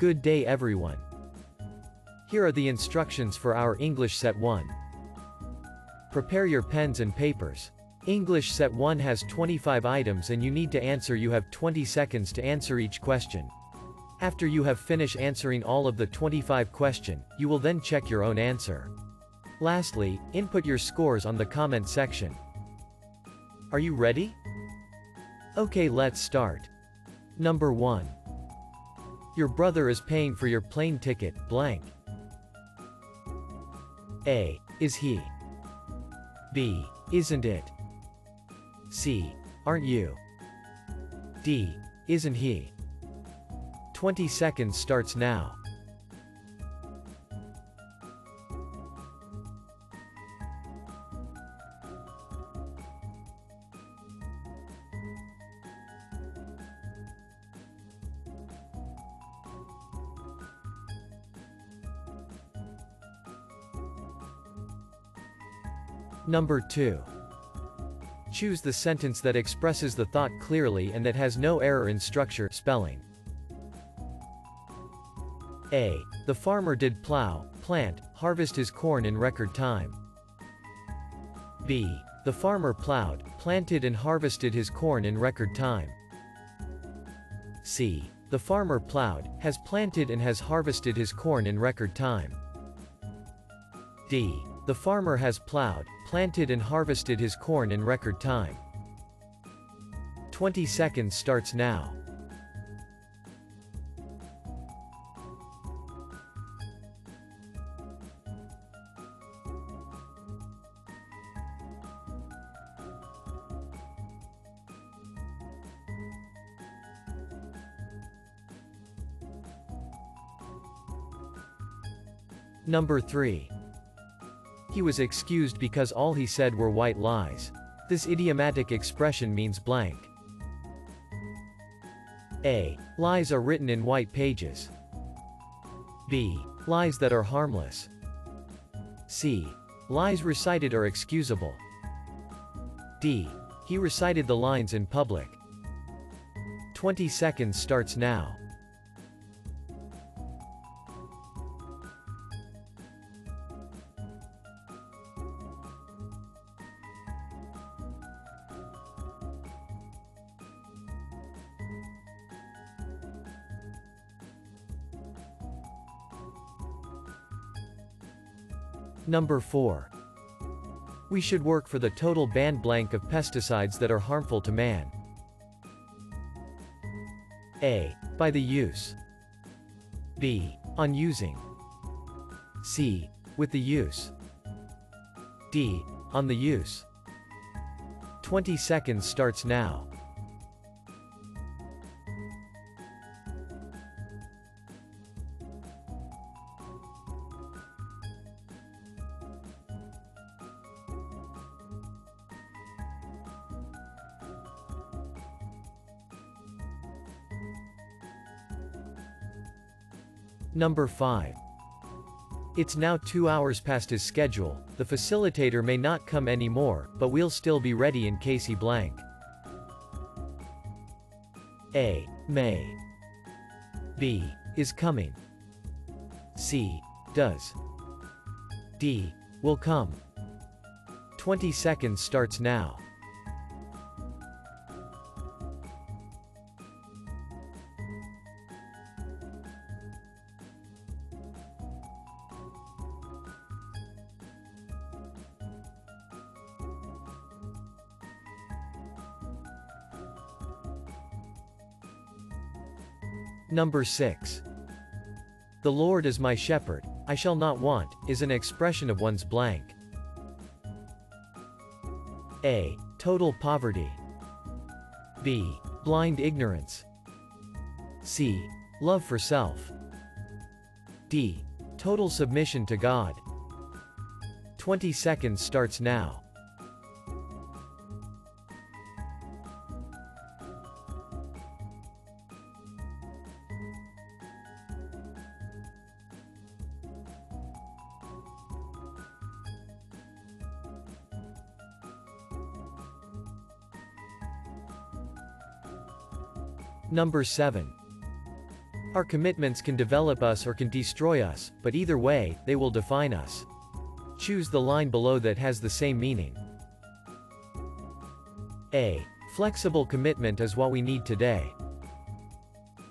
Good day everyone. Here are the instructions for our English Set 1. Prepare your pens and papers. English Set 1 has 25 items and you need to answer you have 20 seconds to answer each question. After you have finished answering all of the 25 question, you will then check your own answer. Lastly, input your scores on the comment section. Are you ready? Okay let's start. Number 1. Your brother is paying for your plane ticket, blank. A. Is he? B. Isn't it? C. Aren't you? D. Isn't he? 20 seconds starts now. Number 2. Choose the sentence that expresses the thought clearly and that has no error in structure spelling. A. The farmer did plow, plant, harvest his corn in record time. B. The farmer plowed, planted and harvested his corn in record time. C. The farmer plowed, has planted and has harvested his corn in record time. D. The farmer has plowed, planted and harvested his corn in record time. 20 seconds starts now. Number 3. He was excused because all he said were white lies. This idiomatic expression means blank. A. Lies are written in white pages. B. Lies that are harmless. C. Lies recited are excusable. D. He recited the lines in public. 20 seconds starts now. Number 4. We should work for the total ban blank of pesticides that are harmful to man. A. By the use. B. On using. C. With the use. D. On the use. 20 seconds starts now. Number 5. It's now 2 hours past his schedule, the facilitator may not come anymore, but we'll still be ready in case he blank. A. May. B. Is coming. C. Does. D. Will come. 20 seconds starts now. Number 6. The Lord is my shepherd, I shall not want, is an expression of one's blank. A. Total poverty. B. Blind ignorance. C. Love for self. D. Total submission to God. 20 seconds starts now. Number 7. Our commitments can develop us or can destroy us, but either way, they will define us. Choose the line below that has the same meaning. A. Flexible commitment is what we need today.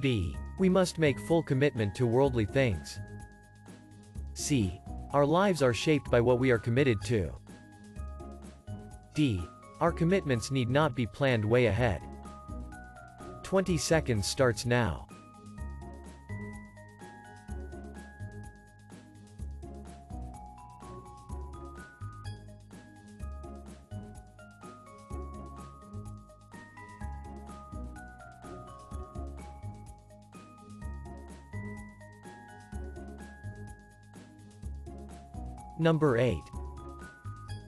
B. We must make full commitment to worldly things. C. Our lives are shaped by what we are committed to. D. Our commitments need not be planned way ahead. 20 seconds starts now. Number 8.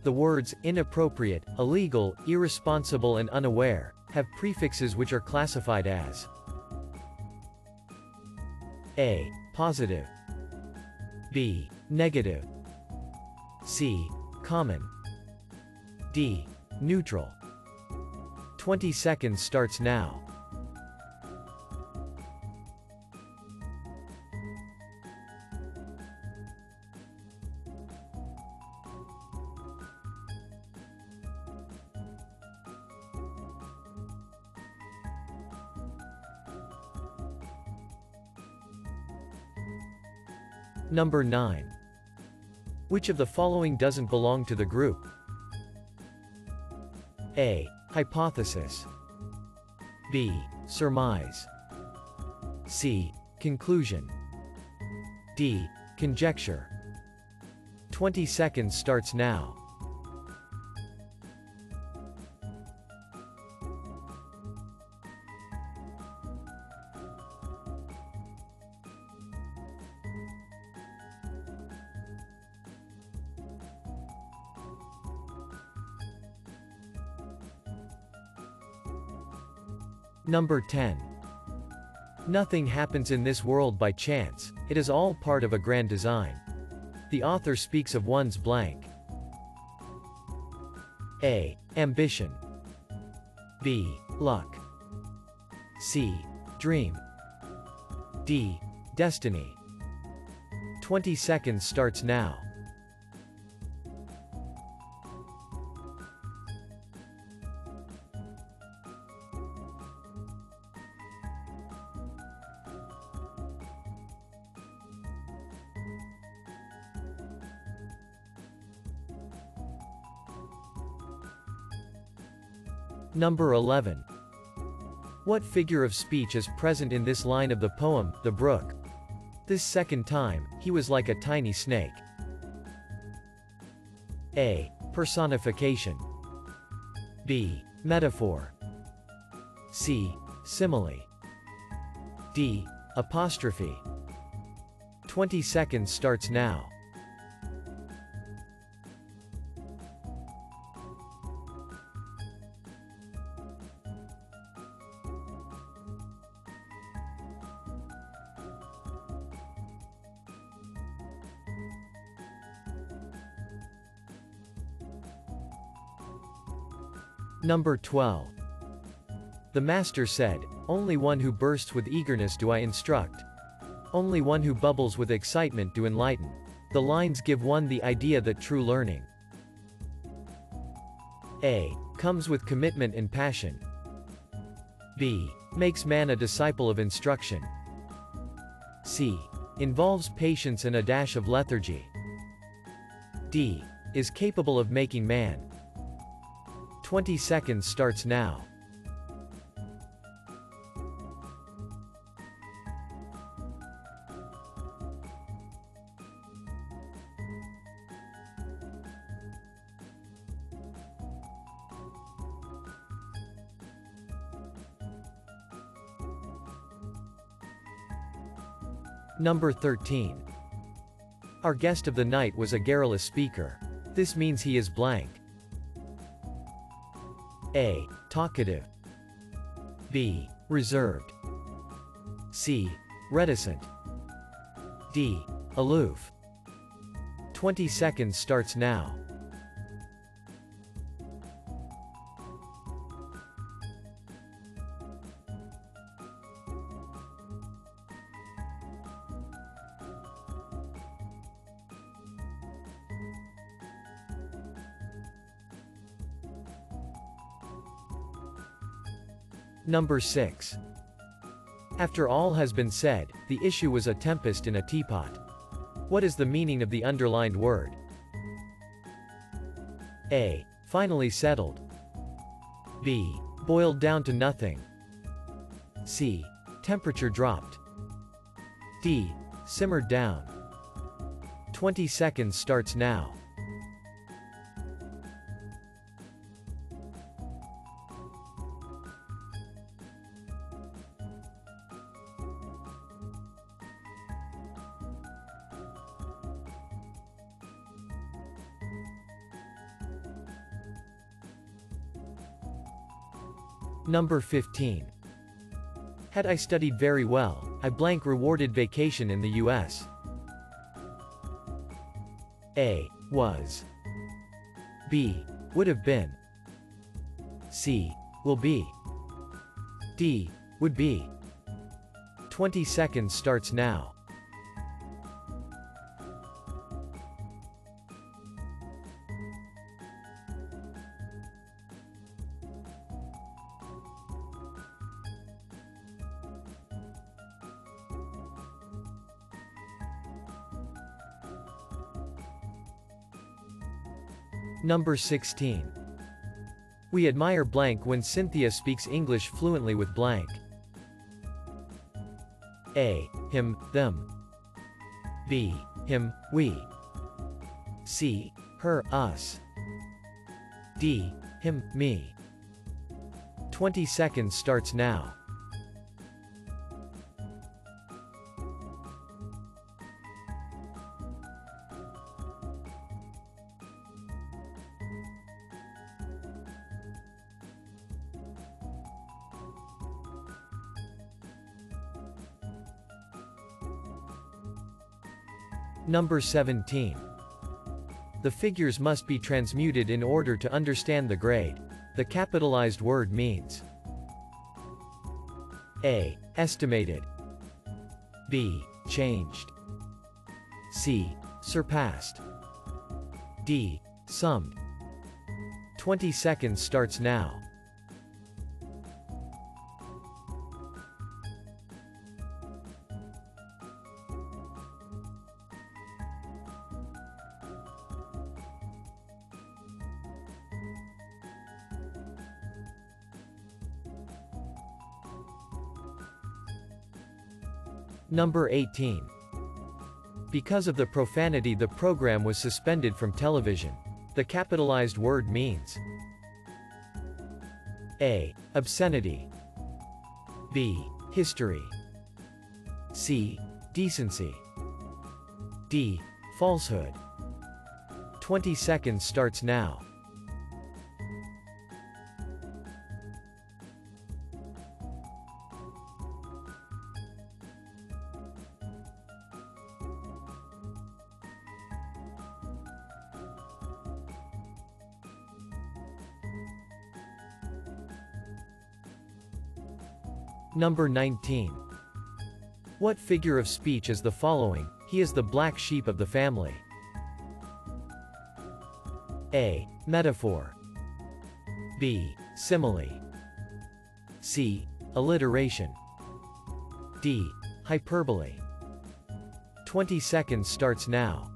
The words inappropriate, illegal, irresponsible and unaware have prefixes which are classified as A. Positive B. Negative C. Common D. Neutral 20 seconds starts now. Number 9. Which of the following doesn't belong to the group? A. Hypothesis. B. Surmise. C. Conclusion. D. Conjecture. 20 seconds starts now. Number 10. Nothing happens in this world by chance, it is all part of a grand design. The author speaks of one's blank. A. Ambition. B. Luck. C. Dream. D. Destiny. 20 seconds starts now. Number 11. What figure of speech is present in this line of the poem, The Brook? This second time, he was like a tiny snake. A. Personification. B. Metaphor. C. Simile. D. Apostrophe. 20 seconds starts now. Number 12. The master said, Only one who bursts with eagerness do I instruct. Only one who bubbles with excitement do enlighten. The lines give one the idea that true learning A. Comes with commitment and passion. B. Makes man a disciple of instruction. C. Involves patience and a dash of lethargy. D. Is capable of making man 20 seconds starts now. Number 13. Our guest of the night was a garrulous speaker. This means he is blank. A. Talkative. B. Reserved. C. Reticent. D. Aloof. 20 seconds starts now. Number 6. After all has been said, the issue was a tempest in a teapot. What is the meaning of the underlined word? A. Finally settled. B. Boiled down to nothing. C. Temperature dropped. D. Simmered down. 20 seconds starts now. Number 15. Had I studied very well, I blank rewarded vacation in the US. A. Was. B. Would have been. C. Will be. D. Would be. 20 seconds starts now. Number 16. We admire blank when Cynthia speaks English fluently with blank. A. Him, them. B. Him, we. C. Her, us. D. Him, me. 20 seconds starts now. Number 17. The figures must be transmuted in order to understand the grade. The capitalized word means A. Estimated B. Changed C. Surpassed D. Summed 20 seconds starts now. Number 18. Because of the profanity the program was suspended from television. The capitalized word means A. Obscenity B. History C. Decency D. Falsehood 20 seconds starts now. Number 19. What figure of speech is the following? He is the black sheep of the family. A. Metaphor. B. Simile. C. Alliteration. D. Hyperbole. 20 seconds starts now.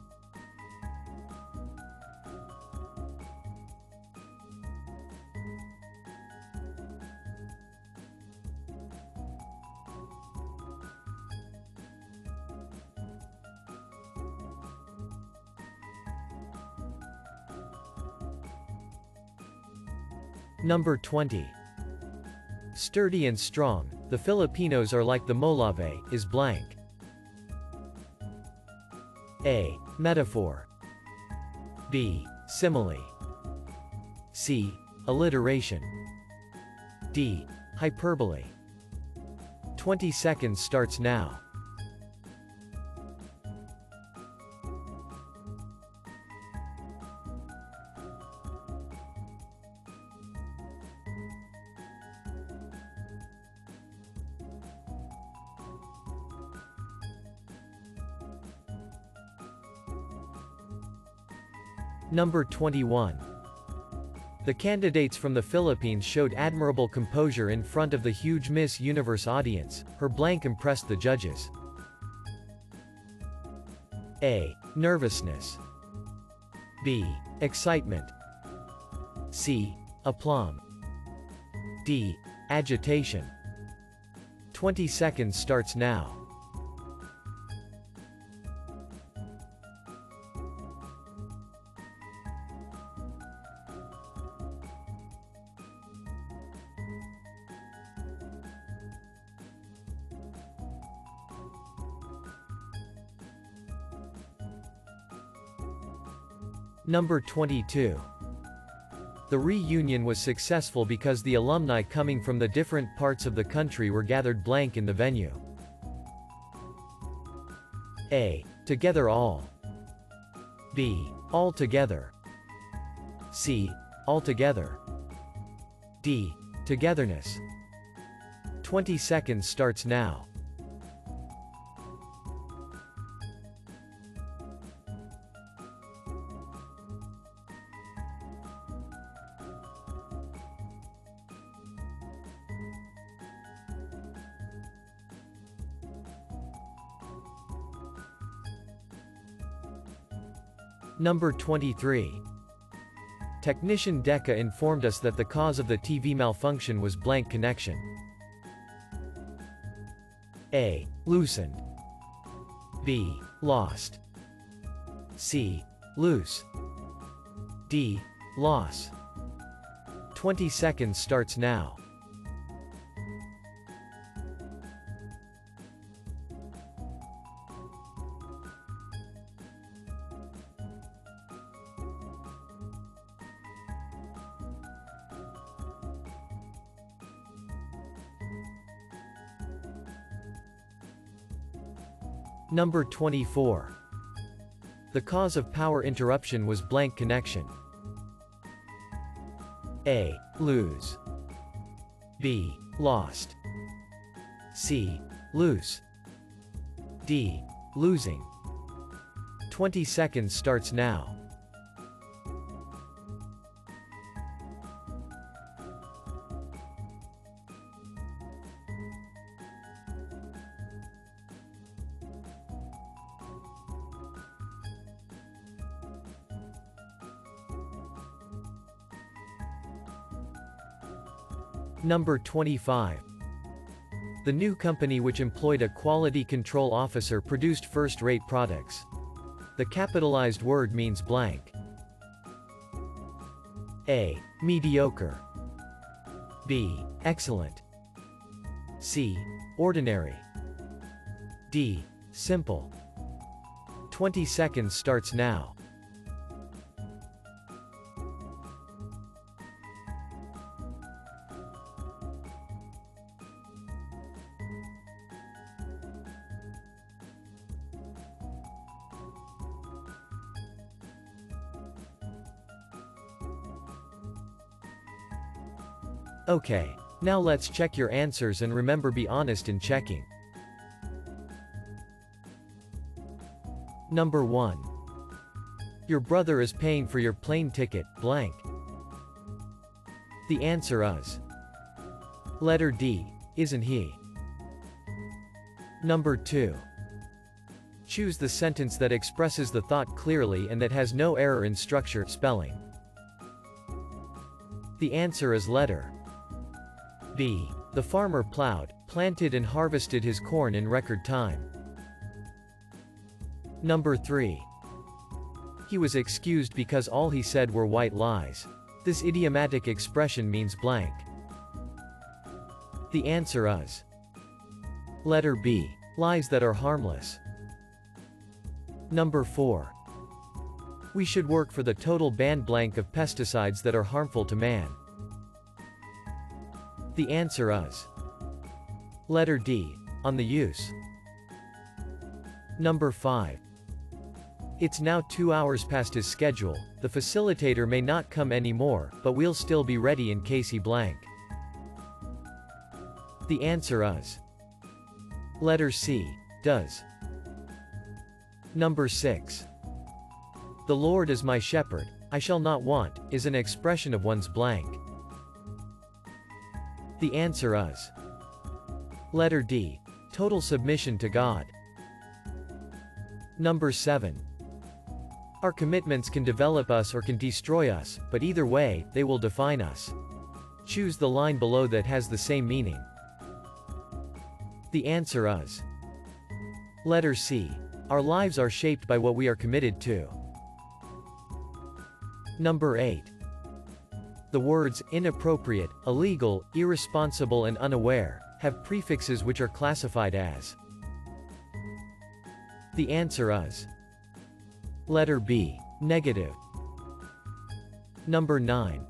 Number 20. Sturdy and strong, the Filipinos are like the Molave, is blank. A. Metaphor. B. Simile. C. Alliteration. D. Hyperbole. 20 seconds starts now. Number 21. The candidates from the Philippines showed admirable composure in front of the huge Miss Universe audience, her blank impressed the judges. A. Nervousness. B. Excitement. C. Aplomb. D. Agitation. 20 seconds starts now. Number 22. The reunion was successful because the alumni coming from the different parts of the country were gathered blank in the venue. A. Together all. B. All together. C. All together. D. Togetherness. 20 seconds starts now. Number 23. Technician Decca informed us that the cause of the TV malfunction was blank connection. A. Loosened. B. Lost. C. Loose. D. Loss. 20 seconds starts now. Number 24. The cause of power interruption was blank connection. A. Lose. B. Lost. C. Loose. D. Losing. 20 seconds starts now. Number 25. The new company which employed a quality control officer produced first-rate products. The capitalized word means blank. A. Mediocre. B. Excellent. C. Ordinary. D. Simple. 20 seconds starts now. Okay. Now let's check your answers and remember be honest in checking. Number 1. Your brother is paying for your plane ticket, blank. The answer is Letter D, isn't he? Number 2. Choose the sentence that expresses the thought clearly and that has no error in structure, spelling. The answer is letter B. The farmer plowed, planted and harvested his corn in record time. Number 3. He was excused because all he said were white lies. This idiomatic expression means blank. The answer is Letter B. Lies that are harmless. Number 4. We should work for the total ban blank of pesticides that are harmful to man. The answer is Letter D. On the use. Number 5. It's now two hours past his schedule, the facilitator may not come anymore, but we'll still be ready in case he blank. The answer is Letter C. Does. Number 6. The Lord is my shepherd, I shall not want, is an expression of one's blank. The answer is Letter D. Total submission to God. Number 7. Our commitments can develop us or can destroy us, but either way, they will define us. Choose the line below that has the same meaning. The answer is Letter C. Our lives are shaped by what we are committed to. Number 8. The words inappropriate, illegal, irresponsible and unaware have prefixes which are classified as. The answer is Letter B. Negative. Number 9.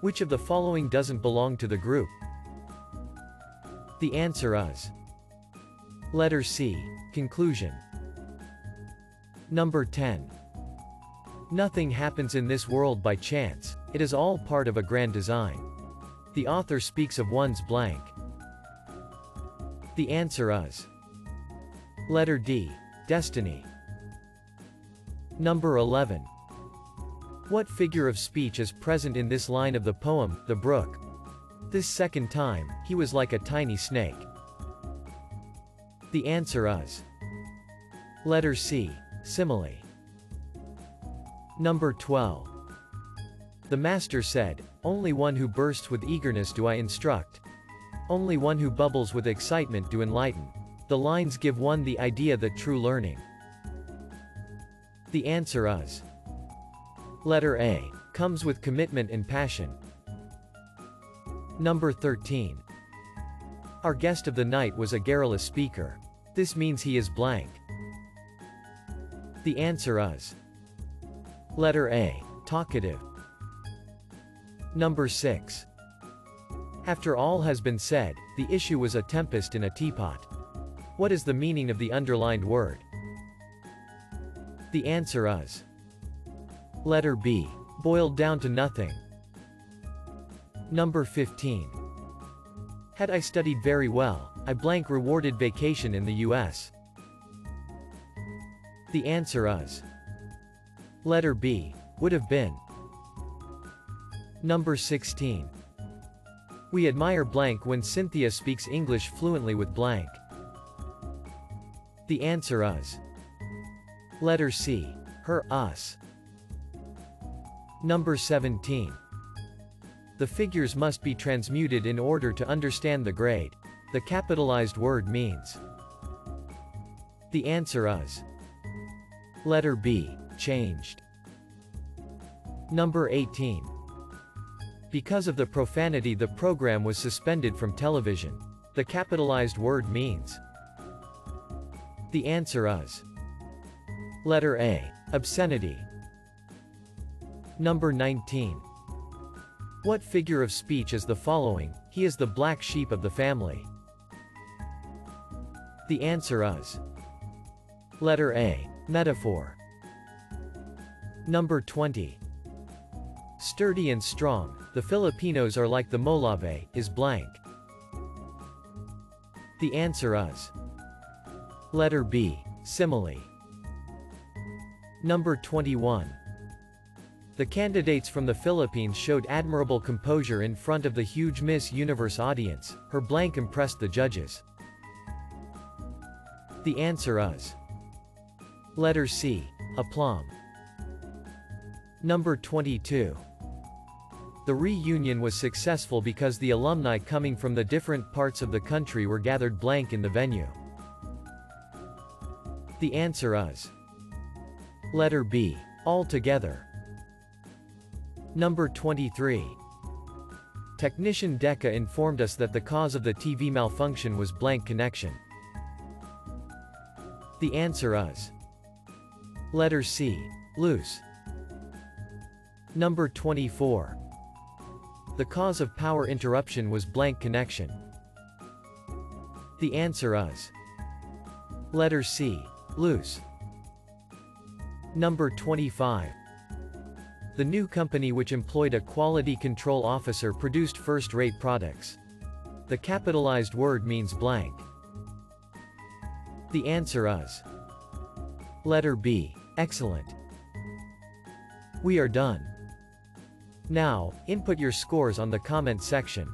Which of the following doesn't belong to the group? The answer is Letter C. Conclusion. Number 10. Nothing happens in this world by chance, it is all part of a grand design. The author speaks of one's blank. The answer is Letter D. Destiny. Number 11. What figure of speech is present in this line of the poem, The Brook? This second time, he was like a tiny snake. The answer is Letter C. Simile. Number 12. The master said, Only one who bursts with eagerness do I instruct. Only one who bubbles with excitement do enlighten. The lines give one the idea that true learning. The answer is Letter A. Comes with commitment and passion. Number 13. Our guest of the night was a garrulous speaker. This means he is blank. The answer is Letter A. Talkative. Number 6. After all has been said, the issue was a tempest in a teapot. What is the meaning of the underlined word? The answer is Letter B. Boiled down to nothing. Number 15. Had I studied very well, I blank rewarded vacation in the US. The answer is Letter B. Would have been. Number 16. We admire blank when Cynthia speaks English fluently with blank. The answer is. Letter C. Her, us. Number 17. The figures must be transmuted in order to understand the grade. The capitalized word means. The answer is. Letter B changed. Number 18. Because of the profanity the program was suspended from television. The capitalized word means. The answer is. Letter A. Obscenity. Number 19. What figure of speech is the following, he is the black sheep of the family? The answer is. Letter A. Metaphor. Number 20. Sturdy and strong, the Filipinos are like the Molave, is blank. The answer is. Letter B. Simile. Number 21. The candidates from the Philippines showed admirable composure in front of the huge Miss Universe audience, her blank impressed the judges. The answer is. Letter C. Aplomb. Number 22. The reunion was successful because the alumni coming from the different parts of the country were gathered blank in the venue. The answer is Letter B. All together. Number 23. Technician Decca informed us that the cause of the TV malfunction was blank connection. The answer is Letter C. Loose. Number 24. The cause of power interruption was blank connection. The answer is Letter C. Loose. Number 25. The new company which employed a quality control officer produced first-rate products. The capitalized word means blank. The answer is Letter B. Excellent. We are done. Now, input your scores on the comment section.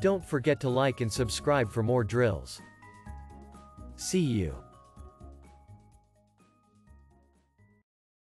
Don't forget to like and subscribe for more drills. See you.